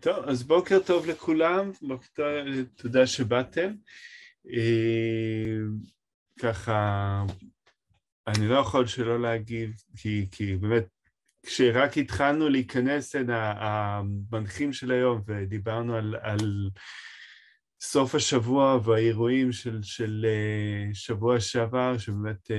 טוב, אז בוקר טוב לכולם, תודה שבאתם. ככה, אני לא יכול שלא להגיב, כי, כי באמת, כשרק התחלנו להיכנס אל המנחים של היום ודיברנו על, על סוף השבוע והאירועים של, של שבוע שעבר, שבאמת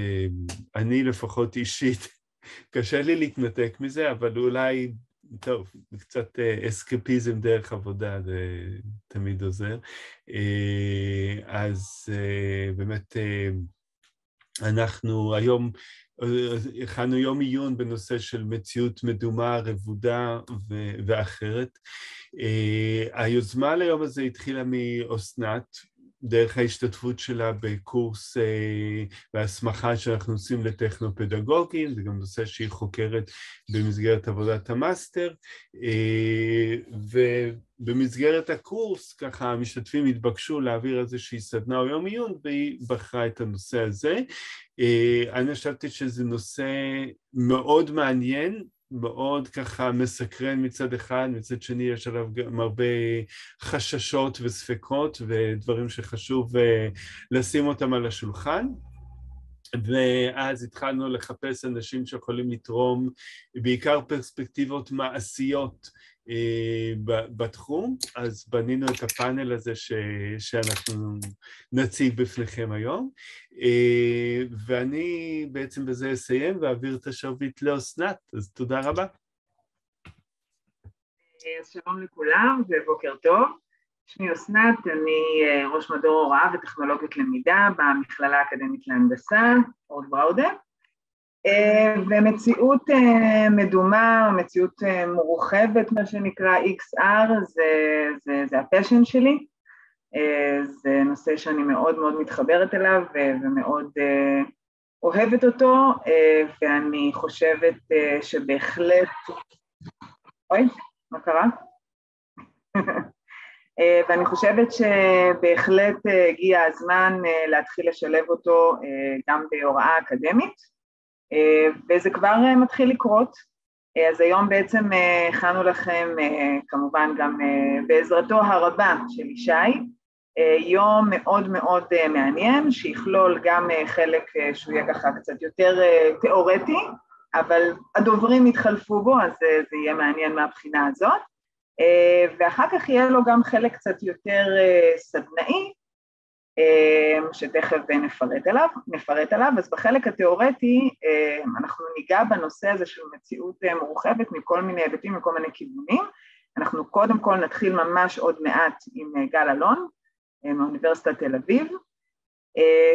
אני לפחות אישית, קשה לי להתנתק מזה, אבל אולי טוב, קצת אסקפיזם דרך עבודה, זה תמיד עוזר. אז באמת אנחנו היום הכנו יום עיון בנושא של מציאות מדומה, רבודה ואחרת. היוזמה ליום הזה התחילה מאסנת, דרך ההשתתפות שלה בקורס והסמכה שאנחנו עושים לטכנו-פדגוגים, זה גם נושא שהיא חוקרת במסגרת עבודת המאסטר, ובמסגרת הקורס ככה המשתתפים התבקשו להעביר איזושהי סדנה או יום עיון והיא בחרה את הנושא הזה. אני חשבתי שזה נושא מאוד מעניין, מאוד ככה מסקרן מצד אחד, מצד שני יש עליו גם הרבה חששות וספקות ודברים שחשוב לשים אותם על השולחן. ואז התחלנו לחפש אנשים שיכולים לתרום בעיקר פרספקטיבות מעשיות בתחום, אז בנינו את הפאנל הזה ש... שאנחנו נציג בפניכם היום, ואני בעצם בזה אסיים ואעביר את השרביט לאסנת, אז תודה רבה. אז שלום לכולם ובוקר טוב. שמי אסנת, אני ראש מדור הוראה וטכנולוגיות למידה במכללה האקדמית להנדסה, אורד בראודה. ומציאות מדומה, מציאות מורחבת, מה שנקרא XR, זה, זה, זה הפשן שלי. זה נושא שאני מאוד מאוד מתחברת אליו ומאוד אוהבת אותו, ואני חושבת שבהחלט... אוי, מה קרה? ואני חושבת שבהחלט הגיע הזמן להתחיל לשלב אותו גם בהוראה אקדמית. וזה כבר מתחיל לקרות. אז היום בעצם הכנו לכם, כמובן גם בעזרתו הרבה של ישי, יום מאוד מאוד מעניין, שיכלול גם חלק שהוא יהיה ככה קצת יותר תיאורטי, אבל הדוברים יתחלפו בו, אז זה יהיה מעניין מהבחינה הזאת, ואחר כך יהיה לו גם חלק קצת יותר סדנאי, שתכף נפרט עליו, נפרט עליו, אז בחלק התיאורטי אנחנו ניגע בנושא הזה של מציאות מורחבת מכל מיני היבטים, מכל מיני כיוונים. אנחנו קודם כל נתחיל ממש עוד מעט עם גל אלון מאוניברסיטת תל אביב,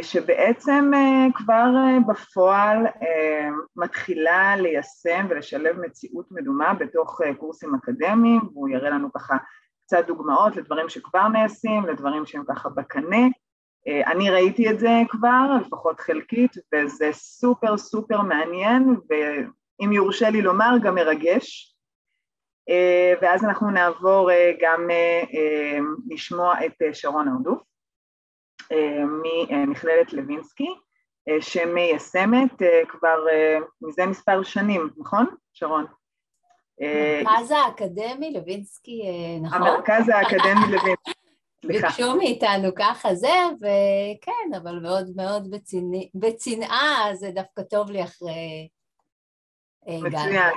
שבעצם כבר בפועל מתחילה ליישם ולשלב מציאות מדומה בתוך קורסים אקדמיים, והוא יראה לנו ככה קצת דוגמאות לדברים שכבר נעשים, לדברים שהם ככה בקנה. אני ראיתי את זה כבר, לפחות חלקית, וזה סופר סופר מעניין, ואם יורשה לי לומר, גם מרגש. ואז אנחנו נעבור גם לשמוע את שרון ארדוף ממכללת לוינסקי, שמיישמת כבר מזה מספר שנים, נכון, שרון? המרכז האקדמי לוינסקי, נכון? המרכז האקדמי לוינסקי. ביקשו מאיתנו ככה זה, וכן, אבל מאוד מאוד בצנעה, זה דווקא טוב לי אחרי גל. מצוין,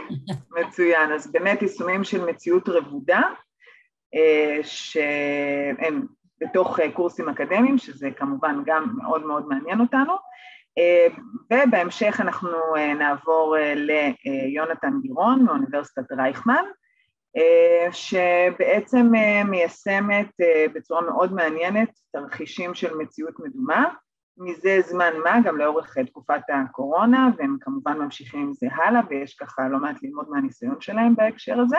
מצוין. אז באמת יישומים של מציאות רבודה, שהם בתוך קורסים אקדמיים, שזה כמובן גם מאוד מאוד מעניין אותנו, ובהמשך אנחנו נעבור ליונתן גירון מאוניברסיטת רייכמן, שבעצם מיישמת בצורה מאוד מעניינת תרחישים של מציאות מדומה, מזה זמן מה, גם לאורך תקופת הקורונה, והם כמובן ממשיכים עם זה הלאה, ויש ככה לא מעט ללמוד מהניסיון שלהם בהקשר הזה,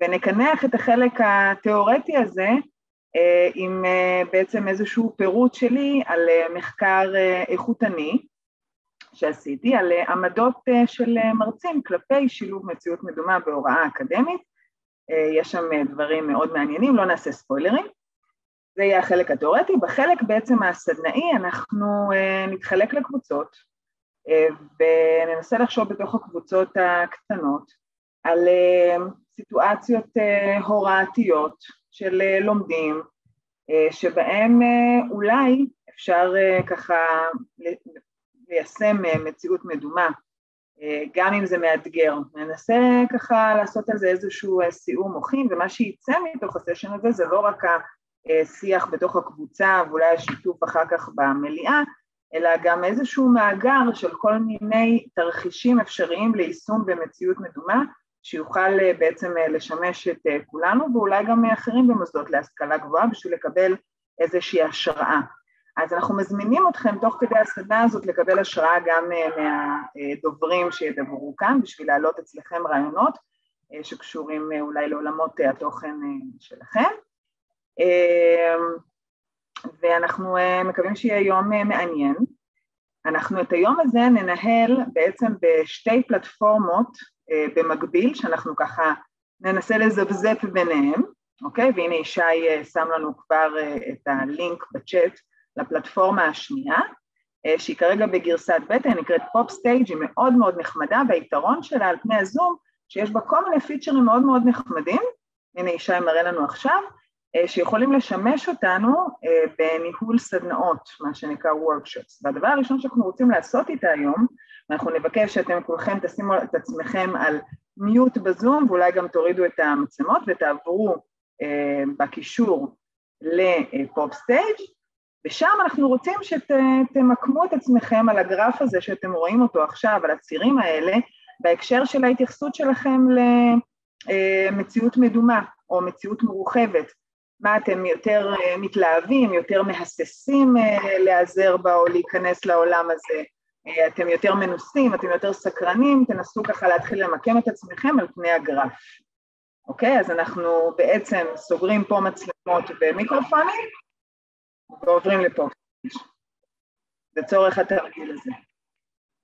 ונקנח את החלק התיאורטי הזה עם בעצם איזשהו פירוט שלי על מחקר איכותני שעשיתי, על עמדות של מרצים כלפי שילוב מציאות מדומה בהוראה אקדמית. יש שם דברים מאוד מעניינים, לא נעשה ספוילרים. זה יהיה החלק התיאורטי. בחלק בעצם הסדנאי אנחנו נתחלק לקבוצות וננסה לחשוב בתוך הקבוצות הקטנות על סיטואציות הוראתיות של לומדים, שבהם אולי אפשר ככה ליישם מציאות מדומה, גם אם זה מאתגר. ננסה ככה לעשות על זה איזשהו סיום מוחין, ומה שייצא מתוך הסשן הזה זה לא רק השיח בתוך הקבוצה ואולי השיתוף אחר כך במליאה, אלא גם איזשהו מאגר של כל מיני תרחישים אפשריים ליישום במציאות מדומה, שיוכל אה, בעצם אה, לשמש את אה, כולנו ואולי גם אחרים במוסדות להשכלה גבוהה בשביל לקבל איזושהי השראה. אז אנחנו מזמינים אתכם תוך כדי הסדנה הזאת לקבל השראה גם מהדוברים שידברו כאן בשביל להעלות אצלכם רעיונות שקשורים אולי לעולמות התוכן שלכם. ואנחנו מקווים שיהיה יום מעניין. אנחנו את היום הזה ננהל בעצם בשתי פלטפורמות אה, במקביל, שאנחנו ככה ננסה לזפזפ ביניהם, אוקיי? והנה ישי אה, שם לנו כבר אה, את הלינק בצ'אט לפלטפורמה השנייה, שהיא כרגע בגרסת בטא, נקראת פופ סטייג', היא מאוד מאוד נחמדה, והיתרון שלה על פני הזום, שיש בה כל מיני פיצ'רים מאוד מאוד נחמדים, הנה ישי מראה לנו עכשיו, שיכולים לשמש אותנו בניהול סדנאות, מה שנקרא workshops. והדבר הראשון שאנחנו רוצים לעשות איתה היום, אנחנו נבקש שאתם כולכם תשימו את עצמכם על מיוט בזום ואולי גם תורידו את המצלמות ותעברו אה, בקישור לפופ סטייג' ושם אנחנו רוצים שתמקמו את עצמכם על הגרף הזה שאתם רואים אותו עכשיו, על הצירים האלה, בהקשר של ההתייחסות שלכם למציאות מדומה או מציאות מורחבת. מה אתם יותר אה, מתלהבים, יותר מהססים אה, להיעזר בה או להיכנס לעולם הזה, אה, אתם יותר מנוסים, אתם יותר סקרנים, תנסו ככה להתחיל למקם את עצמכם על פני הגרף. אוקיי? אז אנחנו בעצם סוגרים פה מצלמות ומיקרופונים ועוברים לפה. לצורך התרגיל הזה.